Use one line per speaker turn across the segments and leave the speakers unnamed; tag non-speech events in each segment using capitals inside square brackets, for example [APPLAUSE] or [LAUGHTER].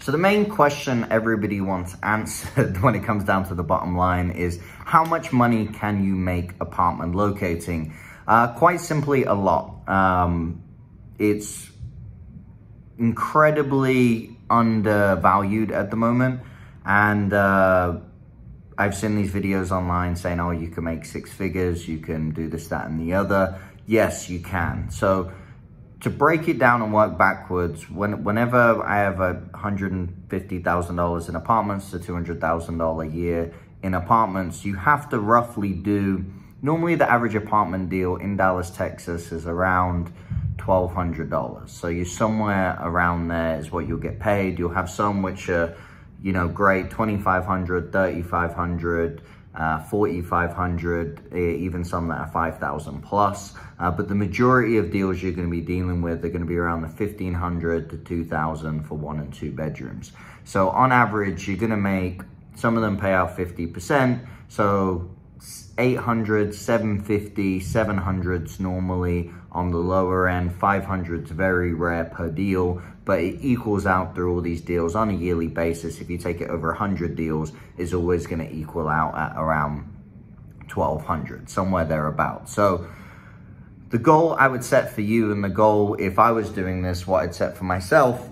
So the main question everybody wants answered [LAUGHS] when it comes down to the bottom line is how much money can you make apartment locating? Uh, quite simply, a lot. Um, it's incredibly undervalued at the moment. And uh, I've seen these videos online saying, oh, you can make six figures, you can do this, that, and the other. Yes, you can. So to break it down and work backwards, when, whenever I have a $150,000 in apartments to $200,000 a year in apartments, you have to roughly do, normally the average apartment deal in Dallas, Texas is around $1,200. So you're somewhere around there is what you'll get paid. You'll have some which are, you know, great, 2,500, 3,500, uh, 4,500, even some that are 5,000 plus. Uh, but the majority of deals you're going to be dealing with are going to be around the 1,500 to 2,000 for one and two bedrooms. So on average, you're going to make, some of them pay out 50%. So 800, 750, 700s normally on the lower end, 500s very rare per deal, but it equals out through all these deals on a yearly basis. If you take it over 100 deals, is always going to equal out at around 1200, somewhere thereabouts. So the goal I would set for you and the goal, if I was doing this, what I'd set for myself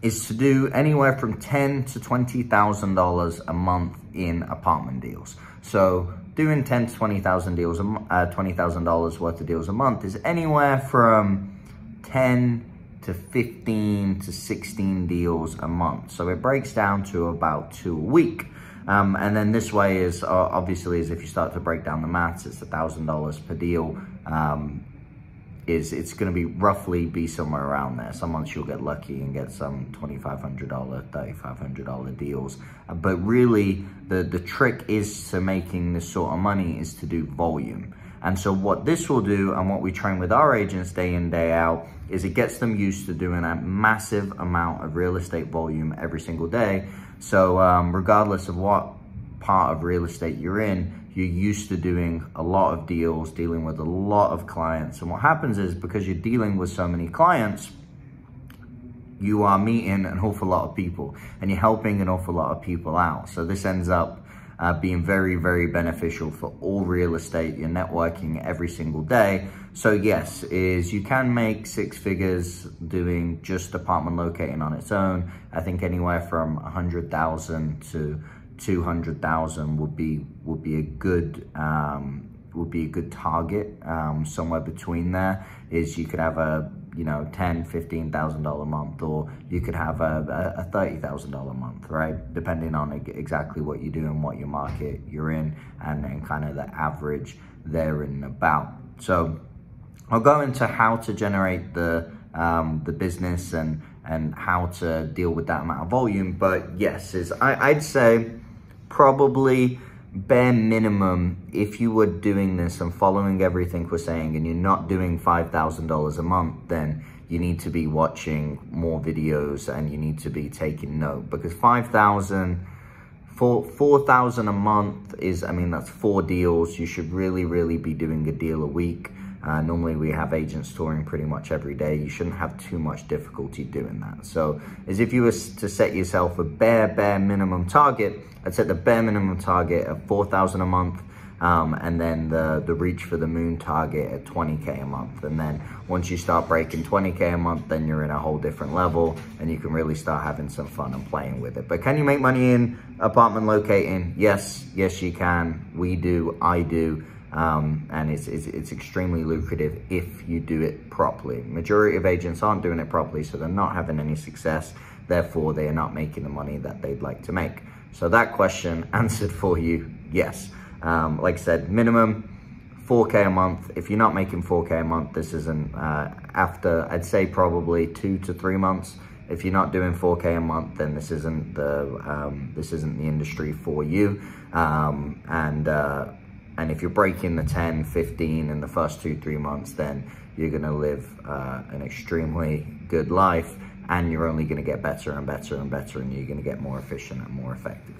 is to do anywhere from ten to $20,000 a month in apartment deals. So doing ten to twenty thousand deals, uh, twenty thousand dollars worth of deals a month is anywhere from ten to fifteen to sixteen deals a month. So it breaks down to about two a week. Um, and then this way is uh, obviously is if you start to break down the maths, it's a thousand dollars per deal. Um, is it's going to be roughly be somewhere around there. Some months you'll get lucky and get some $2,500, $3,500 deals. But really the, the trick is to making this sort of money is to do volume. And so what this will do and what we train with our agents day in, day out is it gets them used to doing a massive amount of real estate volume every single day. So um, regardless of what part of real estate you're in, you're used to doing a lot of deals, dealing with a lot of clients. And what happens is because you're dealing with so many clients, you are meeting an awful lot of people and you're helping an awful lot of people out. So this ends up uh, being very, very beneficial for all real estate. You're networking every single day. So yes, is you can make six figures doing just apartment locating on its own. I think anywhere from a hundred thousand to 200,000 would be would be a good um, would be a good target um, somewhere between there. Is you could have a you know 10 15 thousand dollar month or you could have a, a, a thirty thousand dollar month right? Depending on exactly what you do and what your market you're in and then kind of the average there and about. So I'll go into how to generate the um, the business and and how to deal with that amount of volume but yes is I, I'd say probably bare minimum, if you were doing this and following everything we're saying and you're not doing $5,000 a month, then you need to be watching more videos and you need to be taking note because 5,000 for 4,000 a month is, I mean, that's four deals. You should really, really be doing a deal a week. Uh, normally we have agents touring pretty much every day. You shouldn't have too much difficulty doing that. So as if you were to set yourself a bare, bare minimum target, I'd set the bare minimum target of 4,000 a month um, and then the, the reach for the moon target at 20K a month. And then once you start breaking 20K a month, then you're in a whole different level and you can really start having some fun and playing with it. But can you make money in apartment locating? Yes, yes you can. We do, I do. Um, and it's, it's, it's, extremely lucrative if you do it properly. Majority of agents aren't doing it properly, so they're not having any success. Therefore, they are not making the money that they'd like to make. So that question [LAUGHS] answered for you, yes. Um, like I said, minimum 4K a month. If you're not making 4K a month, this isn't, uh, after, I'd say probably two to three months, if you're not doing 4K a month, then this isn't the, um, this isn't the industry for you. Um, and, uh, and if you're breaking the 10, 15 in the first two, three months, then you're gonna live uh, an extremely good life and you're only gonna get better and better and better and you're gonna get more efficient and more effective.